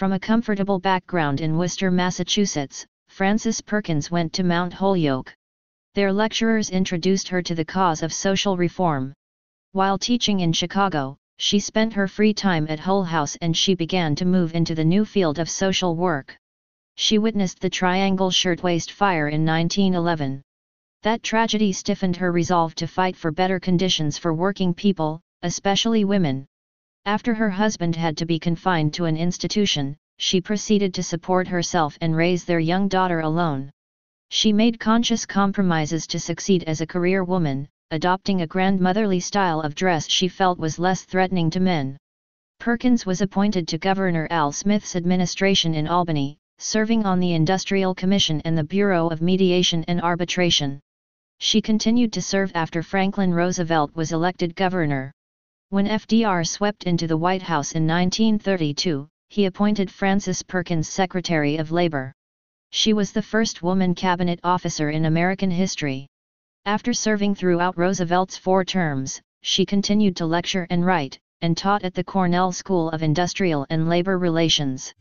From a comfortable background in Worcester, Massachusetts, Frances Perkins went to Mount Holyoke. There lecturers introduced her to the cause of social reform. While teaching in Chicago, she spent her free time at Hull House and she began to move into the new field of social work. She witnessed the Triangle Shirtwaist Fire in 1911. That tragedy stiffened her resolve to fight for better conditions for working people, especially women. After her husband had to be confined to an institution, she proceeded to support herself and raise their young daughter alone. She made conscious compromises to succeed as a career woman, adopting a grandmotherly style of dress she felt was less threatening to men. Perkins was appointed to Governor Al Smith's administration in Albany, serving on the Industrial Commission and the Bureau of Mediation and Arbitration. She continued to serve after Franklin Roosevelt was elected governor. When FDR swept into the White House in 1932, he appointed Frances Perkins Secretary of Labor. She was the first woman cabinet officer in American history. After serving throughout Roosevelt's four terms, she continued to lecture and write, and taught at the Cornell School of Industrial and Labor Relations.